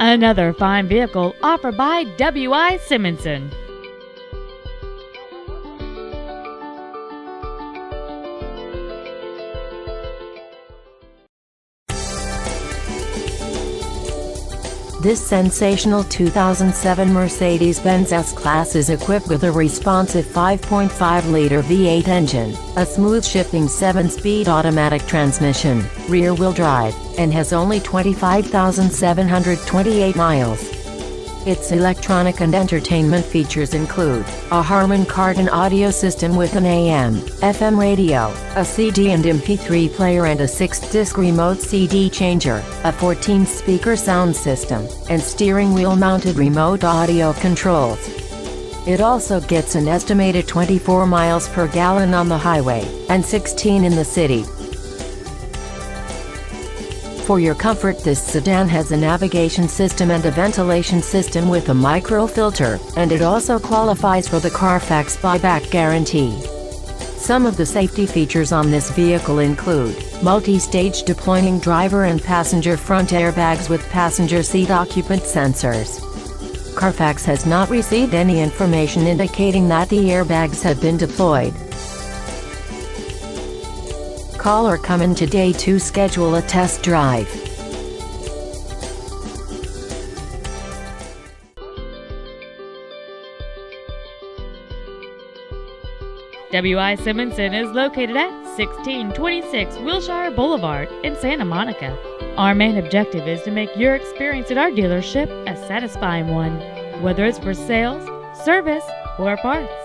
Another fine vehicle offered by W.I. Simonson. This sensational 2007 Mercedes-Benz S-Class is equipped with a responsive 5.5-liter V8 engine, a smooth shifting 7-speed automatic transmission, rear-wheel drive, and has only 25,728 miles. Its electronic and entertainment features include a Harman Kardon audio system with an AM, FM radio, a CD and MP3 player and a 6-disc remote CD changer, a 14-speaker sound system, and steering wheel mounted remote audio controls. It also gets an estimated 24 miles per gallon on the highway, and 16 in the city. For your comfort this sedan has a navigation system and a ventilation system with a microfilter, and it also qualifies for the Carfax buyback guarantee. Some of the safety features on this vehicle include multi-stage deploying driver and passenger front airbags with passenger seat occupant sensors. Carfax has not received any information indicating that the airbags have been deployed. Call or come in today to schedule a test drive. W.I. Simonson is located at 1626 Wilshire Boulevard in Santa Monica. Our main objective is to make your experience at our dealership a satisfying one, whether it's for sales, service, or parts.